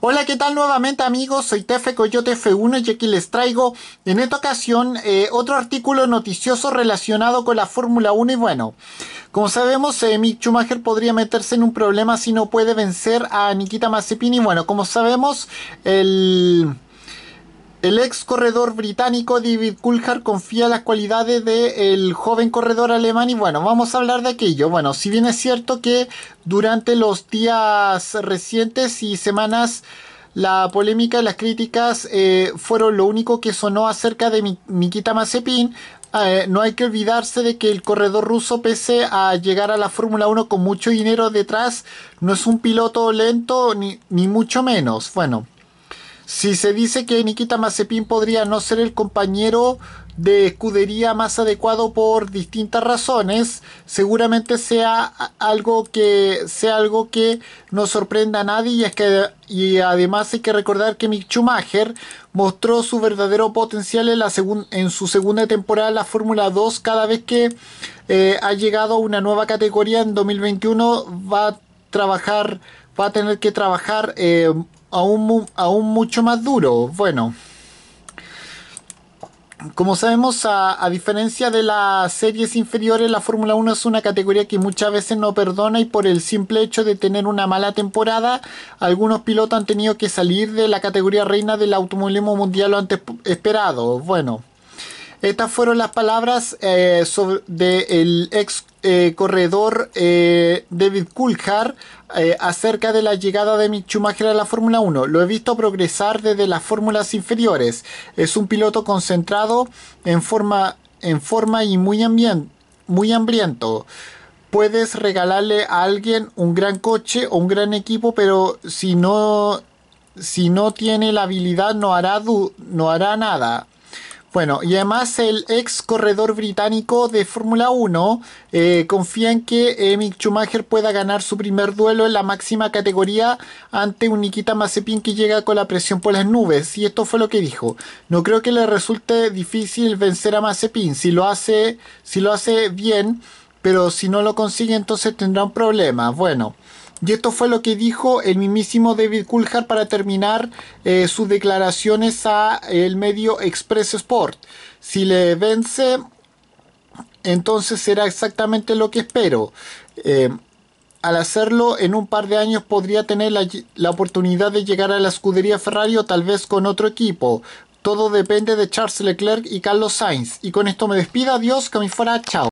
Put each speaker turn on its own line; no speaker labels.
Hola, ¿qué tal nuevamente amigos? Soy Tefe Coyote F1 y aquí les traigo en esta ocasión eh, otro artículo noticioso relacionado con la Fórmula 1 y bueno, como sabemos eh, Mick Schumacher podría meterse en un problema si no puede vencer a Nikita Mazepin y bueno, como sabemos el... El ex corredor británico David Coulthard confía en las cualidades del joven corredor alemán y bueno, vamos a hablar de aquello. Bueno, si bien es cierto que durante los días recientes y semanas la polémica y las críticas eh, fueron lo único que sonó acerca de Nikita Mazepin, eh, no hay que olvidarse de que el corredor ruso, pese a llegar a la Fórmula 1 con mucho dinero detrás, no es un piloto lento ni, ni mucho menos. Bueno, si se dice que Nikita Mazepin podría no ser el compañero de escudería más adecuado por distintas razones, seguramente sea algo que sea algo que no sorprenda a nadie y es que y además hay que recordar que Mick Schumacher mostró su verdadero potencial en, la en su segunda temporada en la Fórmula 2 cada vez que eh, ha llegado a una nueva categoría en 2021 va a trabajar va a tener que trabajar eh, aún, aún mucho más duro. Bueno, como sabemos, a, diferencia de las series inferiores, la Fórmula 1 es una categoría que muchas veces no perdona y por el simple hecho de tener una mala temporada, algunos pilotos han tenido que salir de la categoría reina del automovilismo mundial lo antes esperado. Bueno, estas fueron las palabras eh, del ex eh, corredor eh, David Coulthard acerca de la llegada de Mick a la Fórmula 1. Lo he visto progresar desde las fórmulas inferiores. Es un piloto concentrado en forma, en forma y muy, muy hambriento. Puedes regalarle a alguien un gran coche o un gran equipo, pero si no, si no tiene la habilidad no hará, no hará nada. Bueno, y además el ex corredor británico de Fórmula 1 eh, confía en que Mick Schumacher pueda ganar su primer duelo en la máxima categoría ante un Nikita Mazepin que llega con la presión por las nubes. Y esto fue lo que dijo. No creo que le resulte difícil vencer a Mazepin. Si lo hace, si lo hace bien, pero si no lo consigue entonces tendrá un problema. Bueno. Y esto fue lo que dijo el mismísimo David Coulthard para terminar eh, sus declaraciones a el medio Express Sport. Si le vence, entonces será exactamente lo que espero. Eh, al hacerlo, en un par de años podría tener la, la, oportunidad de llegar a la escudería Ferrari o tal vez con otro equipo. Todo depende de Charles Leclerc y Carlos Sainz. Y con esto me despido. Adiós, que me fuera. Chao.